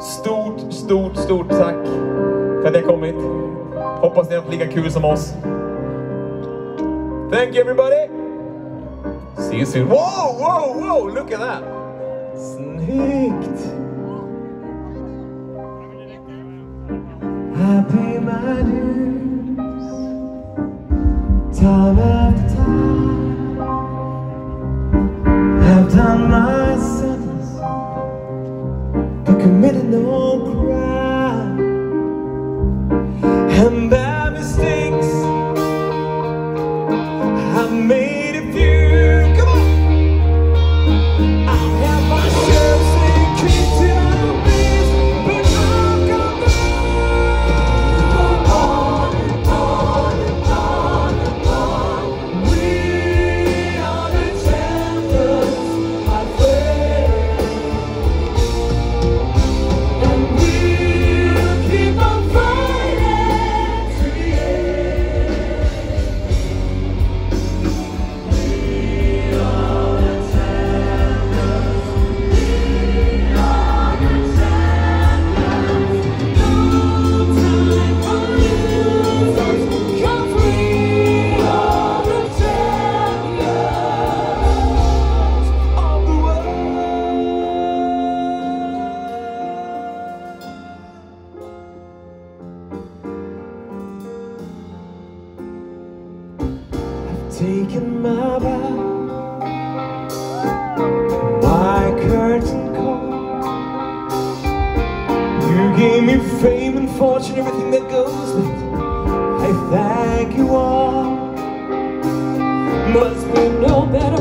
Stort, stort, stort tack för att ni har kommit. Hoppas ni har haft lika kul som oss. Thank you everybody! See you soon. Whoa, whoa, whoa! Look at that! Snyggt! I pay my dues. Time taking my bow My curtain call. You gave me fame and fortune, everything that goes with I thank you all. Must be no better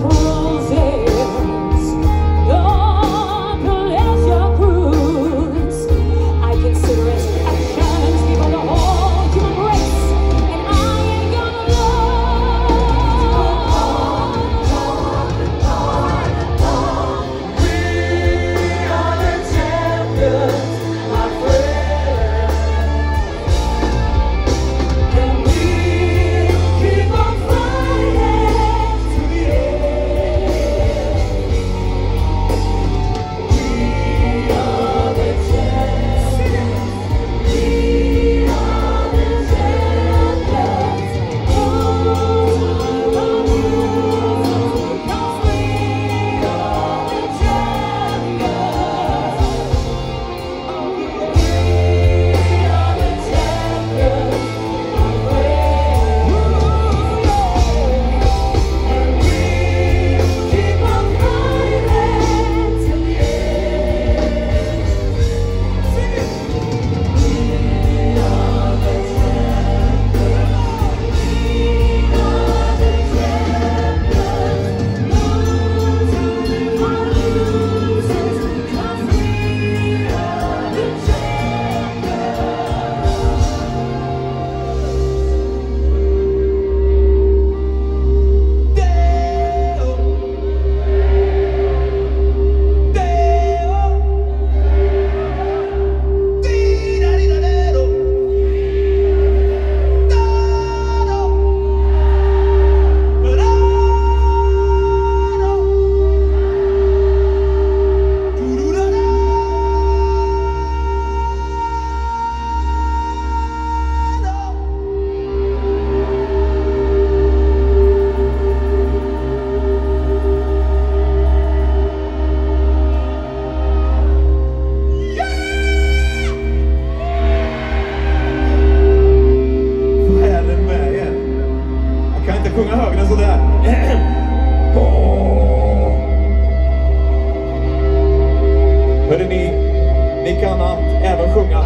sjunga högre än sådär. Hörrni, ni kan även sjunga